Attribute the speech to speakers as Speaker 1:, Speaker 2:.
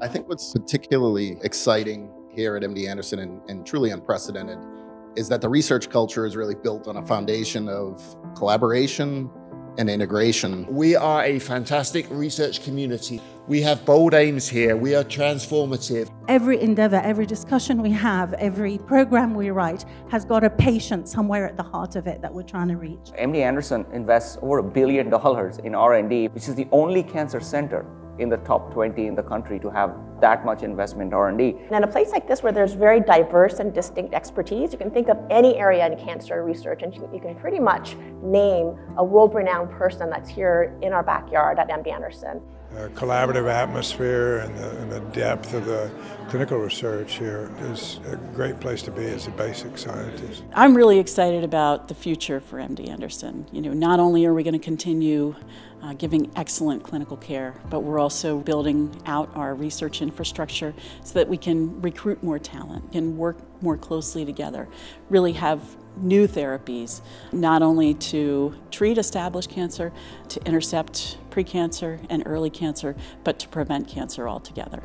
Speaker 1: I think what's particularly exciting here at MD Anderson and, and, truly unprecedented is that the research culture is really built on a foundation of collaboration and integration.
Speaker 2: We are a fantastic research community. We have bold aims here. We are transformative.
Speaker 3: Every endeavor, every discussion we have, every program we write has got a patient somewhere at the heart of it that we're trying to reach.
Speaker 4: MD Anderson invests over a billion dollars in R&D, which is the only cancer center in the top 20 in the country to have that much investment R&D.
Speaker 5: And in a place like this where there's very diverse and distinct expertise, you can think of any area in cancer research and you can pretty much name a world-renowned person that's here in our backyard at MD Anderson.
Speaker 6: A collaborative atmosphere and the, and the, depth of the clinical research here is a great place to be as a basic scientist.
Speaker 7: I'm really excited about the future for MD Anderson. You know, not only are we going to continue uh, giving excellent clinical care, but we're also building out our research infrastructure so that we can recruit more talent, and work more closely together, really have new therapies, not only to treat established cancer, to intercept precancer and early cancer, but to prevent cancer altogether.